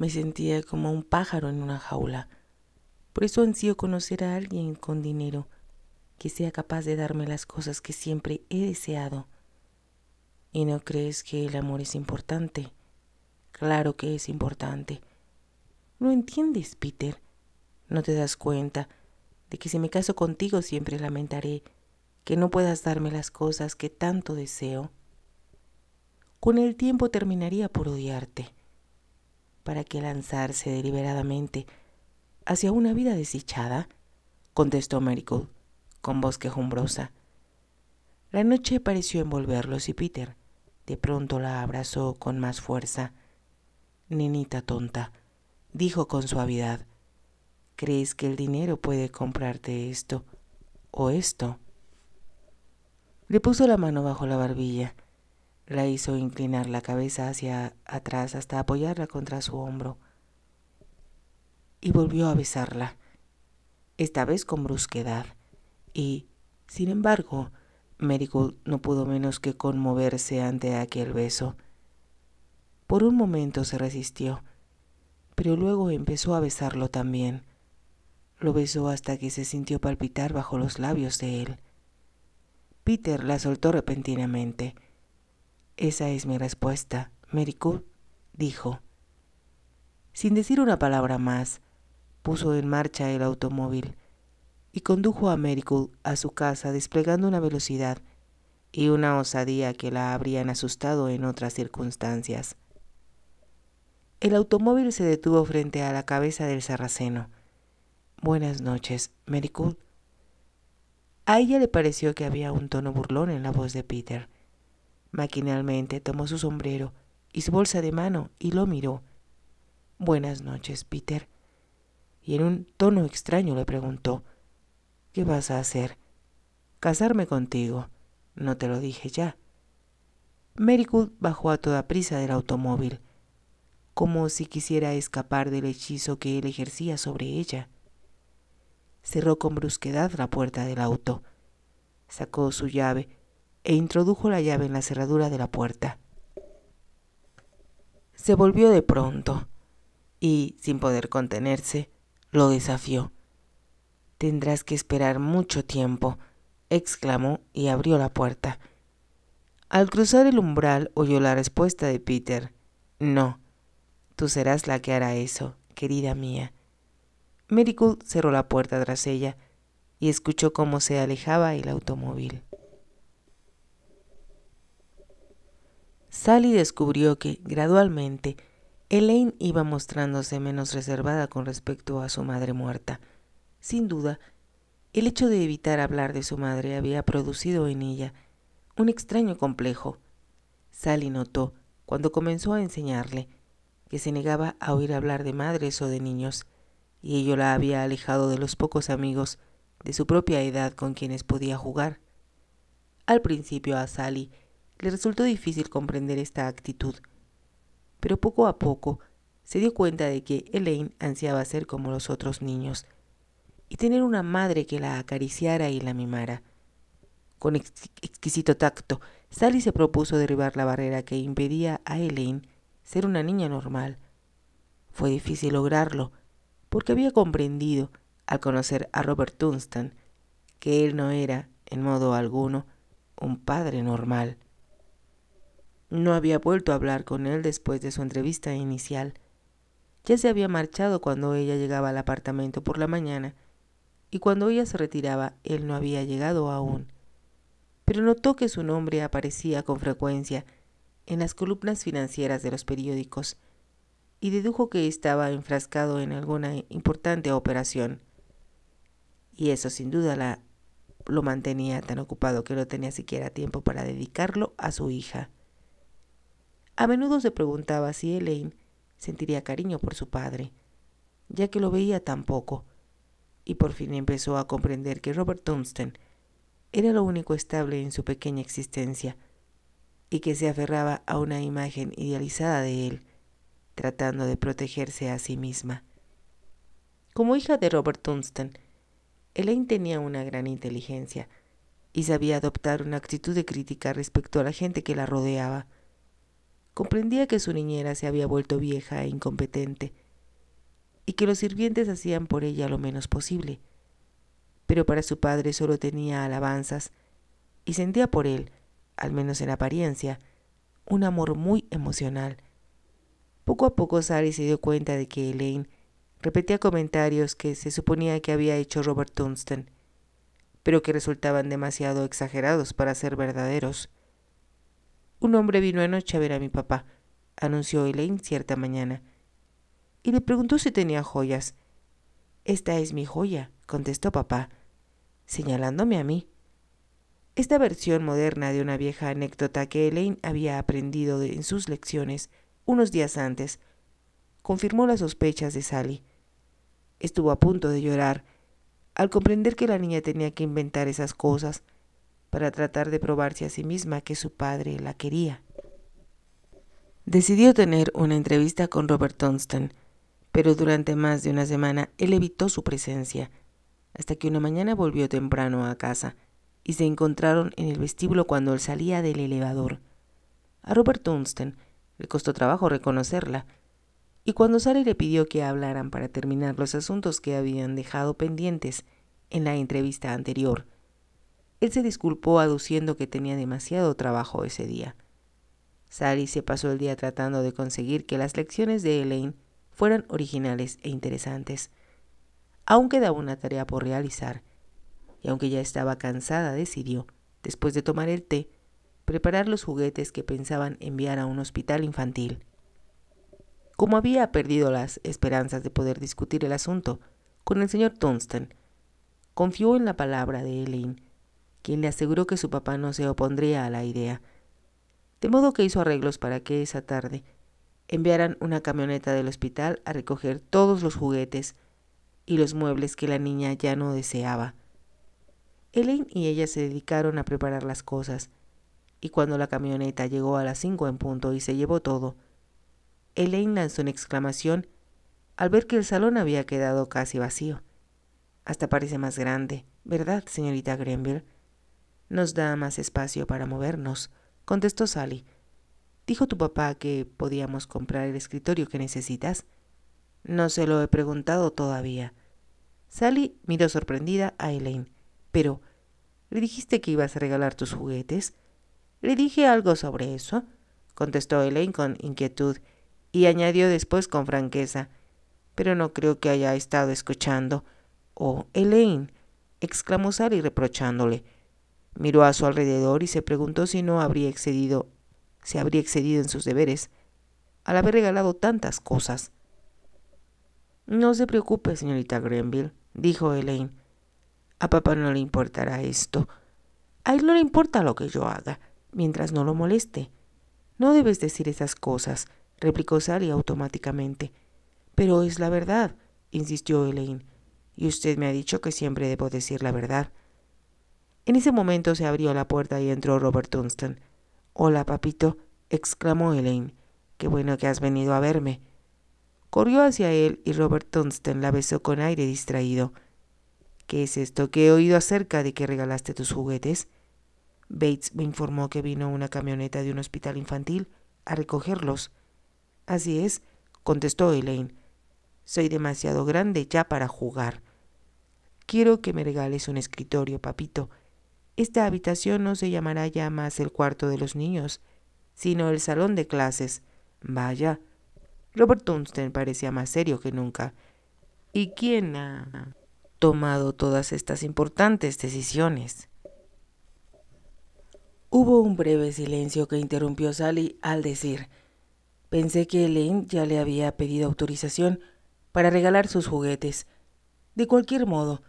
Me sentía como un pájaro en una jaula. Por eso ansío conocer a alguien con dinero que sea capaz de darme las cosas que siempre he deseado. ¿Y no crees que el amor es importante? Claro que es importante. ¿No entiendes, Peter? ¿No te das cuenta de que si me caso contigo siempre lamentaré que no puedas darme las cosas que tanto deseo? Con el tiempo terminaría por odiarte. ¿Para qué lanzarse deliberadamente hacia una vida desdichada? contestó Marigold con voz quejumbrosa. La noche pareció envolverlos y Peter de pronto la abrazó con más fuerza. Nenita tonta, dijo con suavidad, ¿crees que el dinero puede comprarte esto o esto? Le puso la mano bajo la barbilla, la hizo inclinar la cabeza hacia atrás hasta apoyarla contra su hombro y volvió a besarla, esta vez con brusquedad, y, sin embargo, Marigold no pudo menos que conmoverse ante aquel beso. Por un momento se resistió, pero luego empezó a besarlo también. Lo besó hasta que se sintió palpitar bajo los labios de él. Peter la soltó repentinamente. Esa es mi respuesta, Marigold, dijo. Sin decir una palabra más, puso en marcha el automóvil y condujo a Marigold a su casa desplegando una velocidad y una osadía que la habrían asustado en otras circunstancias. El automóvil se detuvo frente a la cabeza del sarraceno. Buenas noches, Marigold. A ella le pareció que había un tono burlón en la voz de Peter. Maquinalmente tomó su sombrero y su bolsa de mano y lo miró. Buenas noches, Peter. Y en un tono extraño le preguntó, ¿Qué vas a hacer? Casarme contigo. No te lo dije ya. Marigold bajó a toda prisa del automóvil como si quisiera escapar del hechizo que él ejercía sobre ella. Cerró con brusquedad la puerta del auto, sacó su llave e introdujo la llave en la cerradura de la puerta. Se volvió de pronto y, sin poder contenerse, lo desafió. Tendrás que esperar mucho tiempo, exclamó y abrió la puerta. Al cruzar el umbral oyó la respuesta de Peter. No, Tú serás la que hará eso, querida mía. Marigold cerró la puerta tras ella y escuchó cómo se alejaba el automóvil. Sally descubrió que, gradualmente, Elaine iba mostrándose menos reservada con respecto a su madre muerta. Sin duda, el hecho de evitar hablar de su madre había producido en ella un extraño complejo. Sally notó, cuando comenzó a enseñarle, que se negaba a oír hablar de madres o de niños, y ello la había alejado de los pocos amigos de su propia edad con quienes podía jugar. Al principio a Sally le resultó difícil comprender esta actitud, pero poco a poco se dio cuenta de que Elaine ansiaba ser como los otros niños y tener una madre que la acariciara y la mimara. Con exquisito tacto, Sally se propuso derribar la barrera que impedía a Elaine ser una niña normal. Fue difícil lograrlo, porque había comprendido, al conocer a Robert Dunstan, que él no era, en modo alguno, un padre normal. No había vuelto a hablar con él después de su entrevista inicial. Ya se había marchado cuando ella llegaba al apartamento por la mañana, y cuando ella se retiraba él no había llegado aún. Pero notó que su nombre aparecía con frecuencia en las columnas financieras de los periódicos y dedujo que estaba enfrascado en alguna importante operación. Y eso sin duda la, lo mantenía tan ocupado que no tenía siquiera tiempo para dedicarlo a su hija. A menudo se preguntaba si Elaine sentiría cariño por su padre, ya que lo veía tan poco, y por fin empezó a comprender que Robert Dunstan era lo único estable en su pequeña existencia, y que se aferraba a una imagen idealizada de él, tratando de protegerse a sí misma. Como hija de Robert Dunstan, Elaine tenía una gran inteligencia y sabía adoptar una actitud de crítica respecto a la gente que la rodeaba. Comprendía que su niñera se había vuelto vieja e incompetente, y que los sirvientes hacían por ella lo menos posible. Pero para su padre solo tenía alabanzas, y sentía por él, al menos en apariencia, un amor muy emocional. Poco a poco Sally se dio cuenta de que Elaine repetía comentarios que se suponía que había hecho Robert Dunstan, pero que resultaban demasiado exagerados para ser verdaderos. Un hombre vino anoche a ver a mi papá, anunció Elaine cierta mañana, y le preguntó si tenía joyas. Esta es mi joya, contestó papá, señalándome a mí. Esta versión moderna de una vieja anécdota que Elaine había aprendido en sus lecciones unos días antes confirmó las sospechas de Sally. Estuvo a punto de llorar al comprender que la niña tenía que inventar esas cosas para tratar de probarse a sí misma que su padre la quería. Decidió tener una entrevista con Robert Dunstan, pero durante más de una semana él evitó su presencia, hasta que una mañana volvió temprano a casa y se encontraron en el vestíbulo cuando él salía del elevador. A Robert Dunstan le costó trabajo reconocerla, y cuando Sally le pidió que hablaran para terminar los asuntos que habían dejado pendientes en la entrevista anterior, él se disculpó aduciendo que tenía demasiado trabajo ese día. Sally se pasó el día tratando de conseguir que las lecciones de Elaine fueran originales e interesantes. Aún quedaba una tarea por realizar, y aunque ya estaba cansada, decidió, después de tomar el té, preparar los juguetes que pensaban enviar a un hospital infantil. Como había perdido las esperanzas de poder discutir el asunto con el señor Dunstan, confió en la palabra de Elaine, quien le aseguró que su papá no se opondría a la idea, de modo que hizo arreglos para que esa tarde enviaran una camioneta del hospital a recoger todos los juguetes y los muebles que la niña ya no deseaba. Elaine y ella se dedicaron a preparar las cosas, y cuando la camioneta llegó a las cinco en punto y se llevó todo, Elaine lanzó una exclamación al ver que el salón había quedado casi vacío. Hasta parece más grande, ¿verdad, señorita Grenville? Nos da más espacio para movernos, contestó Sally. ¿Dijo tu papá que podíamos comprar el escritorio que necesitas? No se lo he preguntado todavía. Sally miró sorprendida a Elaine. Pero, ¿le dijiste que ibas a regalar tus juguetes? Le dije algo sobre eso, contestó Elaine con inquietud, y añadió después con franqueza, pero no creo que haya estado escuchando. Oh, Elaine, exclamó Sally reprochándole. Miró a su alrededor y se preguntó si no habría excedido, se habría excedido en sus deberes, al haber regalado tantas cosas. No se preocupe, señorita Grenville, dijo Elaine. A papá no le importará esto. A él no le importa lo que yo haga, mientras no lo moleste. No debes decir esas cosas, replicó Sally automáticamente. Pero es la verdad, insistió Elaine, y usted me ha dicho que siempre debo decir la verdad. En ese momento se abrió la puerta y entró Robert Dunstan. Hola, papito, exclamó Elaine. Qué bueno que has venido a verme. Corrió hacia él y Robert Dunstan la besó con aire distraído. ¿Qué es esto que he oído acerca de que regalaste tus juguetes? Bates me informó que vino una camioneta de un hospital infantil a recogerlos. Así es, contestó Elaine. Soy demasiado grande ya para jugar. Quiero que me regales un escritorio, papito. Esta habitación no se llamará ya más el cuarto de los niños, sino el salón de clases. Vaya. Robert Dunstan parecía más serio que nunca. ¿Y quién ha tomado todas estas importantes decisiones. Hubo un breve silencio que interrumpió Sally al decir, pensé que Elaine ya le había pedido autorización para regalar sus juguetes. De cualquier modo,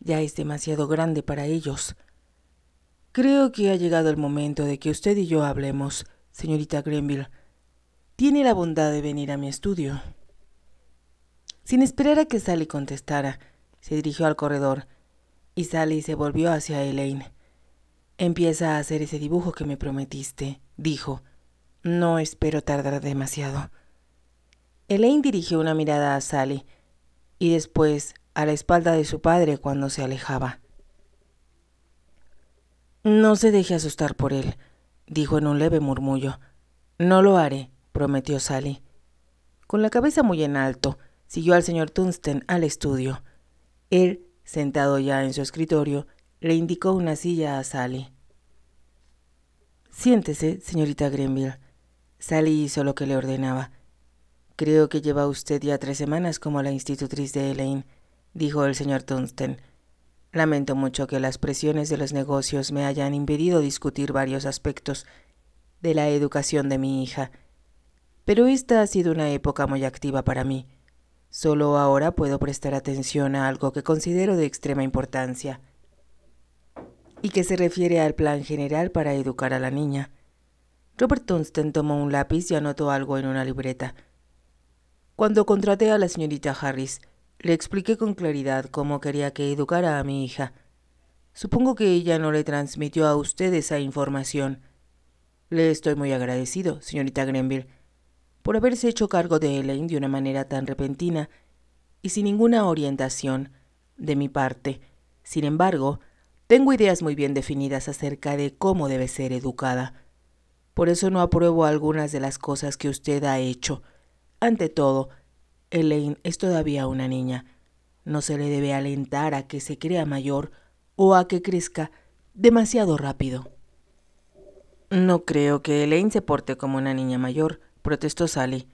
ya es demasiado grande para ellos. Creo que ha llegado el momento de que usted y yo hablemos, señorita Grenville. Tiene la bondad de venir a mi estudio. Sin esperar a que Sally contestara, se dirigió al corredor y Sally se volvió hacia Elaine. Empieza a hacer ese dibujo que me prometiste, dijo. No espero tardar demasiado. Elaine dirigió una mirada a Sally y después a la espalda de su padre cuando se alejaba. No se deje asustar por él, dijo en un leve murmullo. No lo haré, prometió Sally. Con la cabeza muy en alto, siguió al señor Tunsten al estudio. Él, sentado ya en su escritorio, le indicó una silla a Sally. Siéntese, señorita Grenville. Sally hizo lo que le ordenaba. Creo que lleva usted ya tres semanas como la institutriz de Elaine, dijo el señor Tunsten. Lamento mucho que las presiones de los negocios me hayan impedido discutir varios aspectos de la educación de mi hija, pero esta ha sido una época muy activa para mí. Solo ahora puedo prestar atención a algo que considero de extrema importancia y que se refiere al plan general para educar a la niña. Robert Tunsten tomó un lápiz y anotó algo en una libreta. Cuando contraté a la señorita Harris, le expliqué con claridad cómo quería que educara a mi hija. Supongo que ella no le transmitió a usted esa información. Le estoy muy agradecido, señorita Grenville, por haberse hecho cargo de Elaine de una manera tan repentina y sin ninguna orientación de mi parte. Sin embargo, tengo ideas muy bien definidas acerca de cómo debe ser educada. Por eso no apruebo algunas de las cosas que usted ha hecho. Ante todo, Elaine es todavía una niña. No se le debe alentar a que se crea mayor o a que crezca demasiado rápido. No creo que Elaine se porte como una niña mayor, protestó Sally.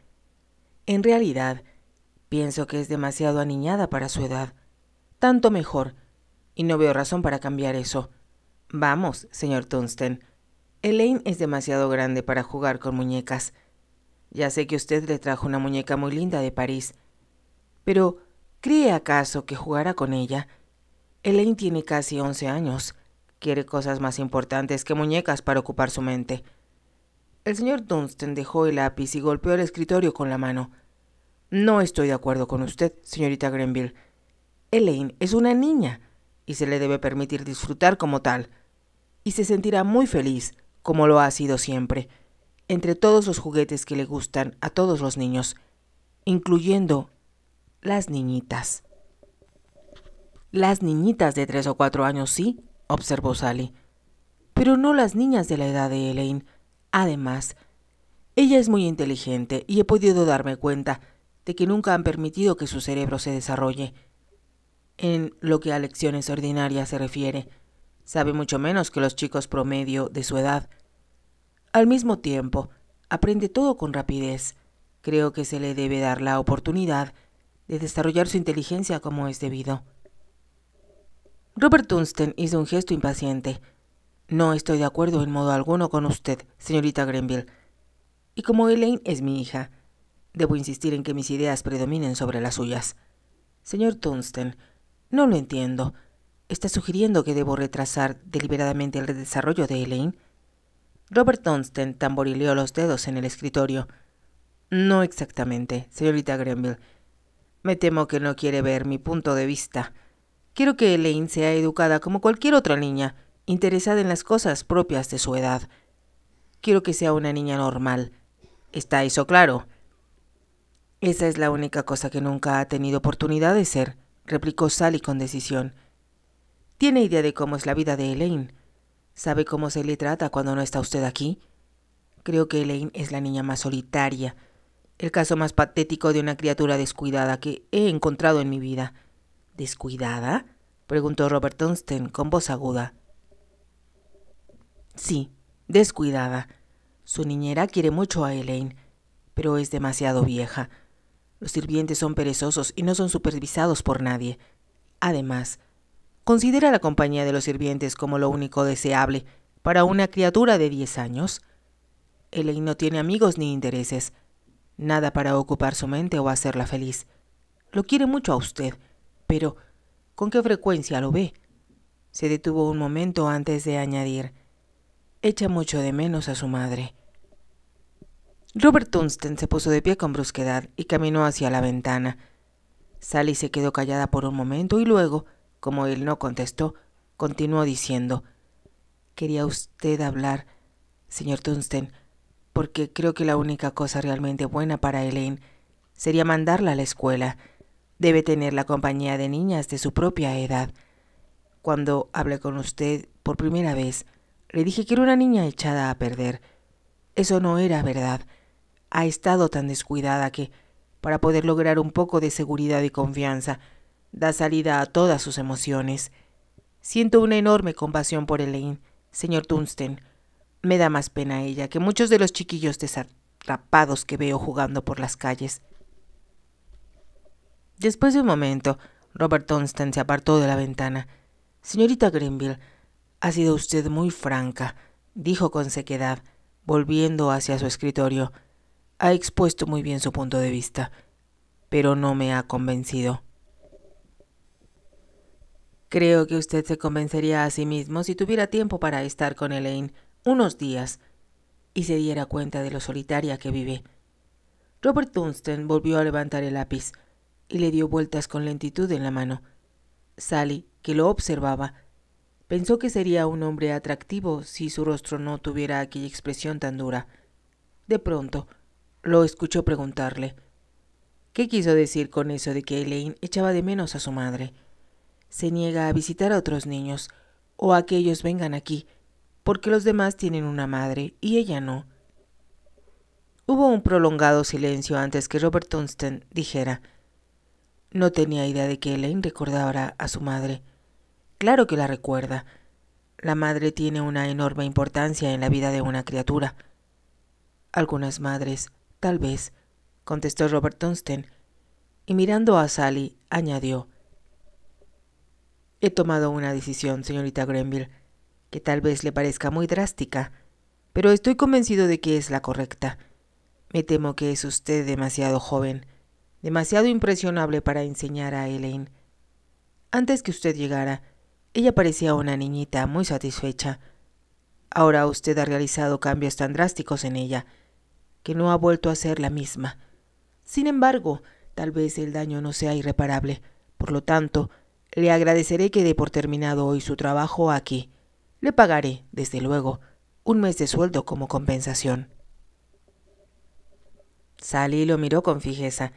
En realidad, pienso que es demasiado aniñada para su edad. Tanto mejor, y no veo razón para cambiar eso. Vamos, señor Tunsten. Elaine es demasiado grande para jugar con muñecas. Ya sé que usted le trajo una muñeca muy linda de París. Pero, ¿cree acaso que jugará con ella? Elaine tiene casi once años. Quiere cosas más importantes que muñecas para ocupar su mente. El señor Dunstan dejó el lápiz y golpeó el escritorio con la mano. No estoy de acuerdo con usted, señorita Grenville. Elaine es una niña y se le debe permitir disfrutar como tal. Y se sentirá muy feliz, como lo ha sido siempre entre todos los juguetes que le gustan a todos los niños, incluyendo las niñitas. Las niñitas de tres o cuatro años sí, observó Sally, pero no las niñas de la edad de Elaine. Además, ella es muy inteligente y he podido darme cuenta de que nunca han permitido que su cerebro se desarrolle. En lo que a lecciones ordinarias se refiere, sabe mucho menos que los chicos promedio de su edad. Al mismo tiempo, aprende todo con rapidez. Creo que se le debe dar la oportunidad de desarrollar su inteligencia como es debido. Robert Tunsten hizo un gesto impaciente. No estoy de acuerdo en modo alguno con usted, señorita Grenville. Y como Elaine es mi hija, debo insistir en que mis ideas predominen sobre las suyas. Señor Tunsten, no lo entiendo. ¿Está sugiriendo que debo retrasar deliberadamente el desarrollo de Elaine? Robert Dunstan tamborileó los dedos en el escritorio. No exactamente, señorita Grenville. Me temo que no quiere ver mi punto de vista. Quiero que Elaine sea educada como cualquier otra niña, interesada en las cosas propias de su edad. Quiero que sea una niña normal. ¿Está eso claro? Esa es la única cosa que nunca ha tenido oportunidad de ser, replicó Sally con decisión. ¿Tiene idea de cómo es la vida de Elaine? ¿Sabe cómo se le trata cuando no está usted aquí? Creo que Elaine es la niña más solitaria, el caso más patético de una criatura descuidada que he encontrado en mi vida. ¿Descuidada? preguntó Robert Dunstan con voz aguda. Sí, descuidada. Su niñera quiere mucho a Elaine, pero es demasiado vieja. Los sirvientes son perezosos y no son supervisados por nadie. Además, considera la compañía de los sirvientes como lo único deseable para una criatura de diez años. Elaine no tiene amigos ni intereses, nada para ocupar su mente o hacerla feliz. Lo quiere mucho a usted, pero ¿con qué frecuencia lo ve? Se detuvo un momento antes de añadir, echa mucho de menos a su madre. Robert Tunsten se puso de pie con brusquedad y caminó hacia la ventana. Sally se quedó callada por un momento y luego como él no contestó, continuó diciendo, Quería usted hablar, señor Tunsten, porque creo que la única cosa realmente buena para Elaine sería mandarla a la escuela. Debe tener la compañía de niñas de su propia edad. Cuando hablé con usted por primera vez, le dije que era una niña echada a perder. Eso no era verdad. Ha estado tan descuidada que, para poder lograr un poco de seguridad y confianza, da salida a todas sus emociones. Siento una enorme compasión por Elaine, señor Tunsten. Me da más pena ella que muchos de los chiquillos desatrapados que veo jugando por las calles. Después de un momento, Robert Tunsten se apartó de la ventana. Señorita Greenville, ha sido usted muy franca, dijo con sequedad, volviendo hacia su escritorio. Ha expuesto muy bien su punto de vista, pero no me ha convencido. Creo que usted se convencería a sí mismo si tuviera tiempo para estar con Elaine unos días y se diera cuenta de lo solitaria que vive. Robert Dunstan volvió a levantar el lápiz y le dio vueltas con lentitud en la mano. Sally, que lo observaba, pensó que sería un hombre atractivo si su rostro no tuviera aquella expresión tan dura. De pronto, lo escuchó preguntarle ¿Qué quiso decir con eso de que Elaine echaba de menos a su madre? Se niega a visitar a otros niños, o a que ellos vengan aquí, porque los demás tienen una madre y ella no. Hubo un prolongado silencio antes que Robert Dunstan dijera No tenía idea de que Elaine recordara a su madre. Claro que la recuerda. La madre tiene una enorme importancia en la vida de una criatura. Algunas madres, tal vez, contestó Robert Dunstan, y mirando a Sally, añadió He tomado una decisión, señorita Grenville, que tal vez le parezca muy drástica, pero estoy convencido de que es la correcta. Me temo que es usted demasiado joven, demasiado impresionable para enseñar a Elaine. Antes que usted llegara, ella parecía una niñita muy satisfecha. Ahora usted ha realizado cambios tan drásticos en ella, que no ha vuelto a ser la misma. Sin embargo, tal vez el daño no sea irreparable. Por lo tanto, le agradeceré que dé por terminado hoy su trabajo aquí. Le pagaré, desde luego, un mes de sueldo como compensación. Sally lo miró con fijeza,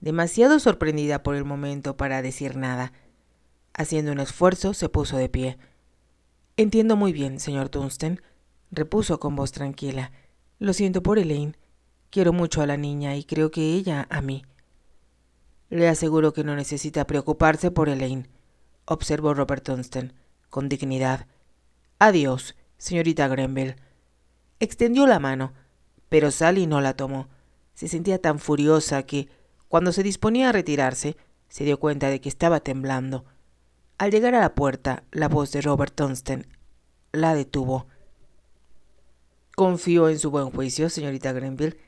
demasiado sorprendida por el momento para decir nada. Haciendo un esfuerzo, se puso de pie. Entiendo muy bien, señor Dunstan, repuso con voz tranquila. Lo siento por Elaine. Quiero mucho a la niña y creo que ella a mí. Le aseguro que no necesita preocuparse por Elaine, observó Robert Dunstan, con dignidad. Adiós, señorita Grenville. Extendió la mano, pero Sally no la tomó. Se sentía tan furiosa que, cuando se disponía a retirarse, se dio cuenta de que estaba temblando. Al llegar a la puerta, la voz de Robert Dunstan la detuvo. Confío en su buen juicio, señorita Grenville,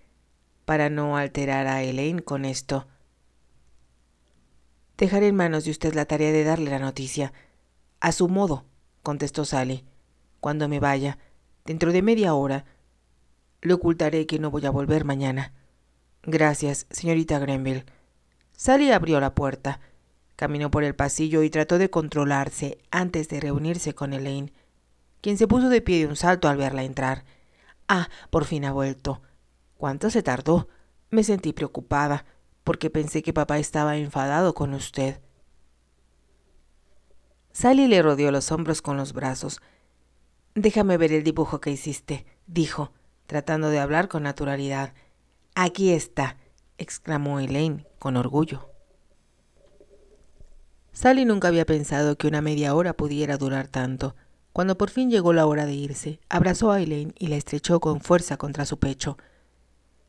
para no alterar a Elaine con esto. Dejaré en manos de usted la tarea de darle la noticia. A su modo, contestó Sally. Cuando me vaya, dentro de media hora, le ocultaré que no voy a volver mañana. Gracias, señorita Grenville. Sally abrió la puerta, caminó por el pasillo y trató de controlarse antes de reunirse con Elaine, quien se puso de pie de un salto al verla entrar. Ah, por fin ha vuelto. ¿Cuánto se tardó? Me sentí preocupada porque pensé que papá estaba enfadado con usted. Sally le rodeó los hombros con los brazos. Déjame ver el dibujo que hiciste, dijo, tratando de hablar con naturalidad. Aquí está, exclamó Elaine con orgullo. Sally nunca había pensado que una media hora pudiera durar tanto. Cuando por fin llegó la hora de irse, abrazó a Elaine y la estrechó con fuerza contra su pecho.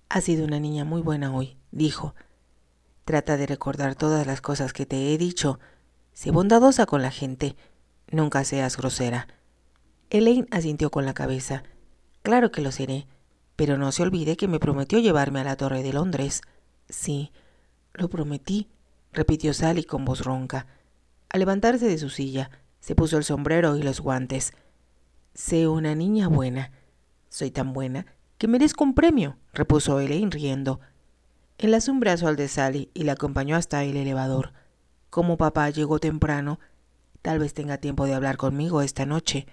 Ha sido una niña muy buena hoy, dijo, Trata de recordar todas las cosas que te he dicho. Sé bondadosa con la gente. Nunca seas grosera. Elaine asintió con la cabeza. Claro que lo seré, pero no se olvide que me prometió llevarme a la Torre de Londres. Sí, lo prometí, repitió Sally con voz ronca. Al levantarse de su silla, se puso el sombrero y los guantes. Sé una niña buena. Soy tan buena que merezco un premio, repuso Elaine riendo. Él hace un brazo al de Sally y la acompañó hasta el elevador. Como papá llegó temprano, tal vez tenga tiempo de hablar conmigo esta noche.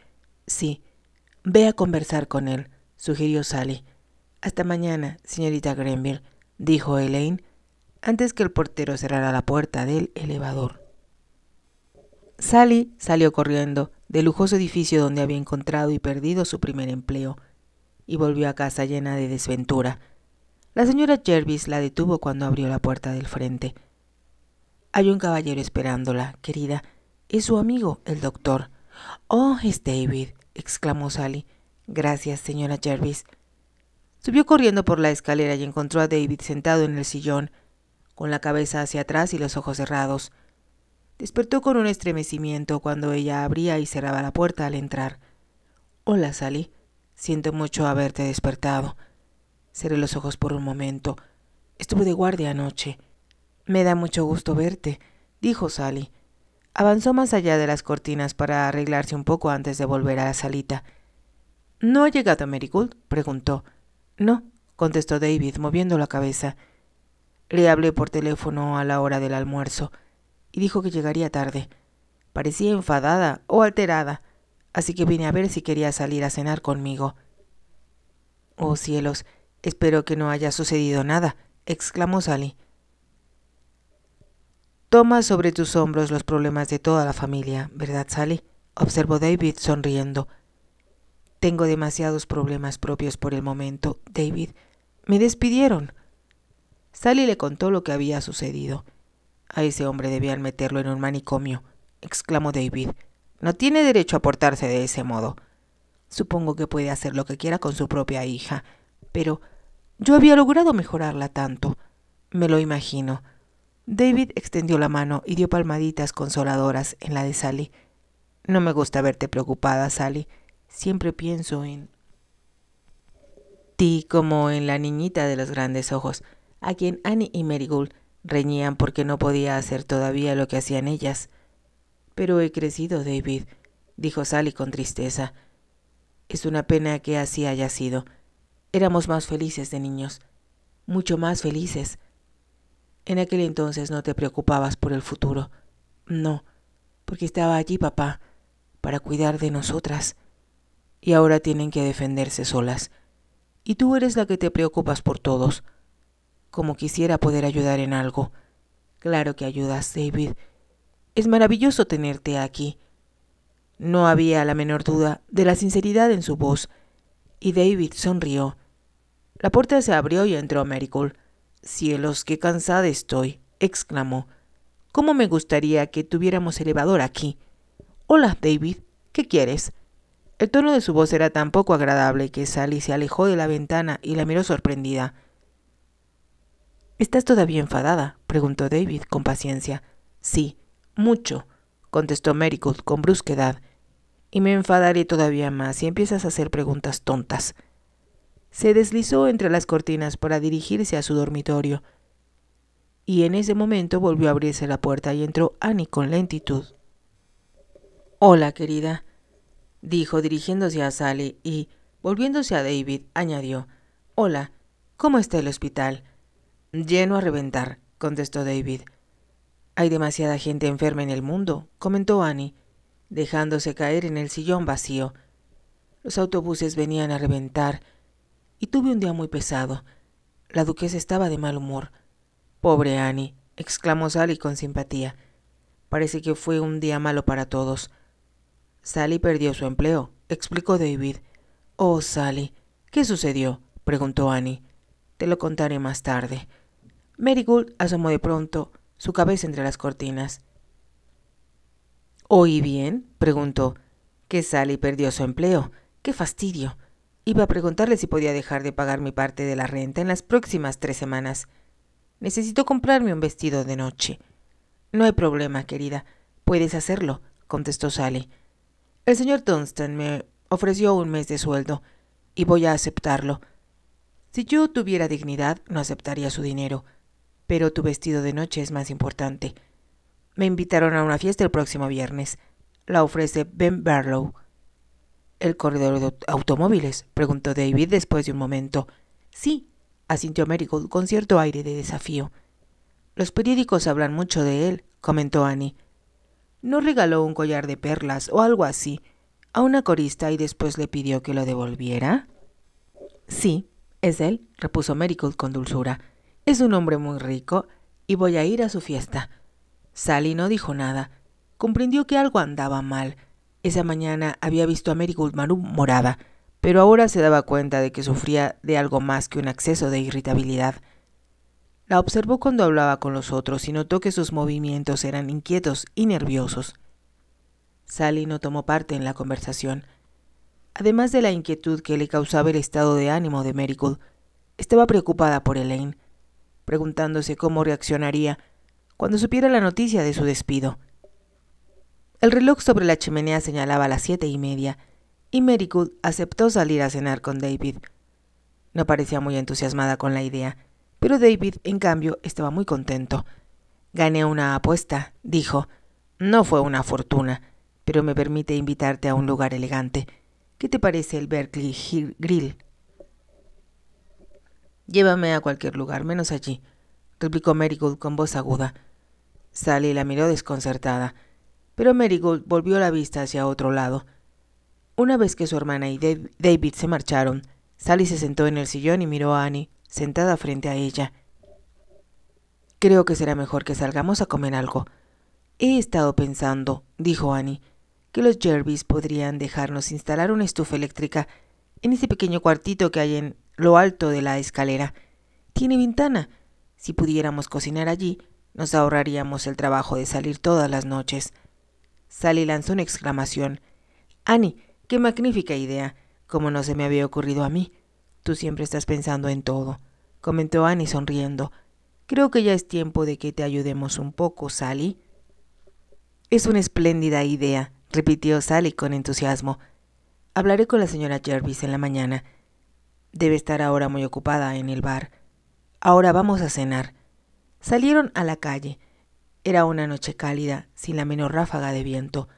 Sí, ve a conversar con él, sugirió Sally. Hasta mañana, señorita Grenville, dijo Elaine, antes que el portero cerrara la puerta del elevador. Sally salió corriendo del lujoso edificio donde había encontrado y perdido su primer empleo. y volvió a casa llena de desventura. La señora Jervis la detuvo cuando abrió la puerta del frente. Hay un caballero esperándola, querida. Es su amigo, el doctor. Oh, es David, exclamó Sally. Gracias, señora Jervis. Subió corriendo por la escalera y encontró a David sentado en el sillón, con la cabeza hacia atrás y los ojos cerrados. Despertó con un estremecimiento cuando ella abría y cerraba la puerta al entrar. Hola, Sally. Siento mucho haberte despertado. Cerré los ojos por un momento. Estuve de guardia anoche. Me da mucho gusto verte, dijo Sally. Avanzó más allá de las cortinas para arreglarse un poco antes de volver a la salita. ¿No ha llegado Marigold? preguntó. No, contestó David, moviendo la cabeza. Le hablé por teléfono a la hora del almuerzo y dijo que llegaría tarde. Parecía enfadada o alterada, así que vine a ver si quería salir a cenar conmigo. Oh cielos, espero que no haya sucedido nada, exclamó Sally. Toma sobre tus hombros los problemas de toda la familia, ¿verdad, Sally? observó David sonriendo. Tengo demasiados problemas propios por el momento, David. Me despidieron. Sally le contó lo que había sucedido. A ese hombre debían meterlo en un manicomio, exclamó David. No tiene derecho a portarse de ese modo. Supongo que puede hacer lo que quiera con su propia hija, pero yo había logrado mejorarla tanto. Me lo imagino. David extendió la mano y dio palmaditas consoladoras en la de Sally. No me gusta verte preocupada, Sally. Siempre pienso en ti como en la niñita de los grandes ojos, a quien Annie y Marigold reñían porque no podía hacer todavía lo que hacían ellas. Pero he crecido, David, dijo Sally con tristeza. Es una pena que así haya sido. Éramos más felices de niños, mucho más felices. En aquel entonces no te preocupabas por el futuro. No, porque estaba allí papá, para cuidar de nosotras. Y ahora tienen que defenderse solas. Y tú eres la que te preocupas por todos. Como quisiera poder ayudar en algo. Claro que ayudas, David. Es maravilloso tenerte aquí. No había la menor duda de la sinceridad en su voz, y David sonrió. La puerta se abrió y entró Marigold. Cielos, qué cansada estoy, exclamó. ¿Cómo me gustaría que tuviéramos elevador aquí? Hola, David, ¿qué quieres? El tono de su voz era tan poco agradable que Sally se alejó de la ventana y la miró sorprendida. ¿Estás todavía enfadada? preguntó David con paciencia. Sí, mucho, contestó Marigold con brusquedad. Y me enfadaré todavía más si empiezas a hacer preguntas tontas. Se deslizó entre las cortinas para dirigirse a su dormitorio, y en ese momento volvió a abrirse la puerta y entró Annie con lentitud. Hola, querida, dijo dirigiéndose a Sally y, volviéndose a David, añadió, Hola, ¿cómo está el hospital? Lleno a reventar, contestó David. Hay demasiada gente enferma en el mundo, comentó Annie, dejándose caer en el sillón vacío. Los autobuses venían a reventar y tuve un día muy pesado. La duquesa estaba de mal humor. Pobre Annie, exclamó Sally con simpatía. Parece que fue un día malo para todos. Sally perdió su empleo, explicó David. Oh, Sally, ¿qué sucedió? preguntó Annie. Te lo contaré más tarde. Marigold asomó de pronto su cabeza entre las cortinas. ¿Oí bien? preguntó. Que Sally perdió su empleo. ¡Qué fastidio! Iba a preguntarle si podía dejar de pagar mi parte de la renta en las próximas tres semanas. Necesito comprarme un vestido de noche. No hay problema, querida. Puedes hacerlo, contestó Sally. El señor Dunstan me ofreció un mes de sueldo y voy a aceptarlo. Si yo tuviera dignidad, no aceptaría su dinero, pero tu vestido de noche es más importante. Me invitaron a una fiesta el próximo viernes. La ofrece Ben Barlow. ¿El corredor de automóviles? preguntó David después de un momento. Sí, asintió Marigold con cierto aire de desafío. Los periódicos hablan mucho de él, comentó Annie. ¿No regaló un collar de perlas o algo así a una corista y después le pidió que lo devolviera? Sí, es él, repuso Marigold con dulzura. Es un hombre muy rico y voy a ir a su fiesta. Sally no dijo nada. Comprendió que algo andaba mal esa mañana había visto a Marigold morada, pero ahora se daba cuenta de que sufría de algo más que un acceso de irritabilidad. La observó cuando hablaba con los otros y notó que sus movimientos eran inquietos y nerviosos. Sally no tomó parte en la conversación. Además de la inquietud que le causaba el estado de ánimo de Marigold, estaba preocupada por Elaine, preguntándose cómo reaccionaría cuando supiera la noticia de su despido. El reloj sobre la chimenea señalaba las siete y media, y Marigold aceptó salir a cenar con David. No parecía muy entusiasmada con la idea, pero David, en cambio, estaba muy contento. Gané una apuesta, dijo. No fue una fortuna, pero me permite invitarte a un lugar elegante. ¿Qué te parece el Berkeley Grill? Llévame a cualquier lugar, menos allí, replicó Marigold con voz aguda. Sally la miró desconcertada pero Marigold volvió la vista hacia otro lado. Una vez que su hermana y David se marcharon, Sally se sentó en el sillón y miró a Annie, sentada frente a ella. Creo que será mejor que salgamos a comer algo. He estado pensando, dijo Annie, que los Jervis podrían dejarnos instalar una estufa eléctrica en ese pequeño cuartito que hay en lo alto de la escalera. Tiene ventana. Si pudiéramos cocinar allí, nos ahorraríamos el trabajo de salir todas las noches. Sally lanzó una exclamación. Annie, qué magnífica idea. Como no se me había ocurrido a mí. Tú siempre estás pensando en todo, comentó Annie sonriendo. Creo que ya es tiempo de que te ayudemos un poco, Sally. Es una espléndida idea, repitió Sally con entusiasmo. Hablaré con la señora Jervis en la mañana. Debe estar ahora muy ocupada en el bar. Ahora vamos a cenar. Salieron a la calle. Era una noche cálida, sin la menor ráfaga de viento.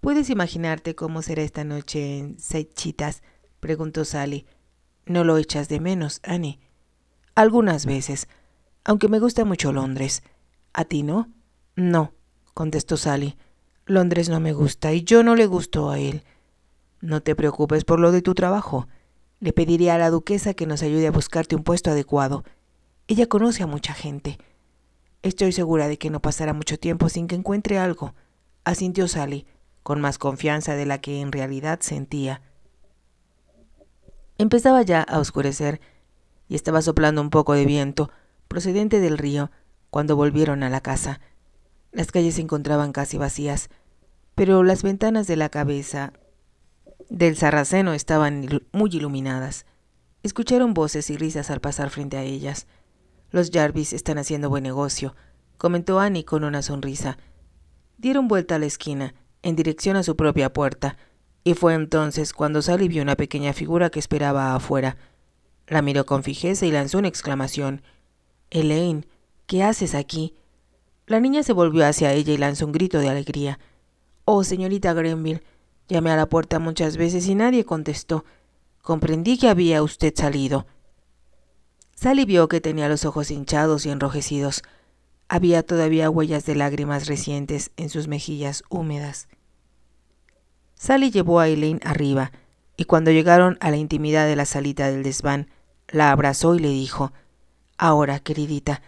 ¿Puedes imaginarte cómo será esta noche en Sechitas? preguntó Sally. ¿No lo echas de menos, Annie? Algunas veces, aunque me gusta mucho Londres. ¿A ti no? No, contestó Sally. Londres no me gusta y yo no le gusto a él. No te preocupes por lo de tu trabajo. Le pediré a la duquesa que nos ayude a buscarte un puesto adecuado. Ella conoce a mucha gente. Estoy segura de que no pasará mucho tiempo sin que encuentre algo, asintió Sally, con más confianza de la que en realidad sentía. Empezaba ya a oscurecer y estaba soplando un poco de viento procedente del río cuando volvieron a la casa. Las calles se encontraban casi vacías, pero las ventanas de la cabeza del sarraceno estaban muy iluminadas. Escucharon voces y risas al pasar frente a ellas. Los Jarvis están haciendo buen negocio, comentó Annie con una sonrisa. Dieron vuelta a la esquina, en dirección a su propia puerta, y fue entonces cuando Sally vio una pequeña figura que esperaba afuera. La miró con fijeza y lanzó una exclamación. Elaine, ¿qué haces aquí? La niña se volvió hacia ella y lanzó un grito de alegría. Oh, señorita Grenville, llamé a la puerta muchas veces y nadie contestó. Comprendí que había usted salido. Sally vio que tenía los ojos hinchados y enrojecidos. Había todavía huellas de lágrimas recientes en sus mejillas húmedas. Sally llevó a Elaine arriba, y cuando llegaron a la intimidad de la salita del desván, la abrazó y le dijo, Ahora, queridita,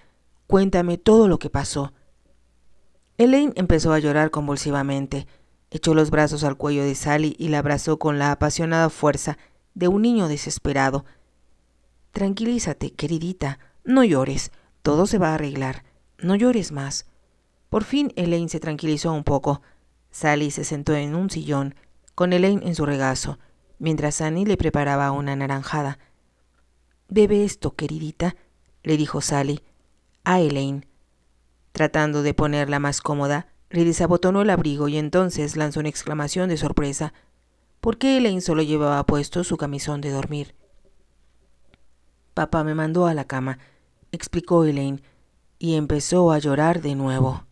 cuéntame todo lo que pasó. Elaine empezó a llorar convulsivamente, echó los brazos al cuello de Sally y la abrazó con la apasionada fuerza de un niño desesperado, Tranquilízate, queridita, no llores, todo se va a arreglar, no llores más. Por fin Elaine se tranquilizó un poco. Sally se sentó en un sillón, con Elaine en su regazo, mientras Annie le preparaba una naranjada. Bebe esto, queridita, le dijo Sally a Elaine. Tratando de ponerla más cómoda, le desabotonó el abrigo y entonces lanzó una exclamación de sorpresa, porque Elaine solo llevaba puesto su camisón de dormir. Papá me mandó a la cama, explicó Elaine, y empezó a llorar de nuevo.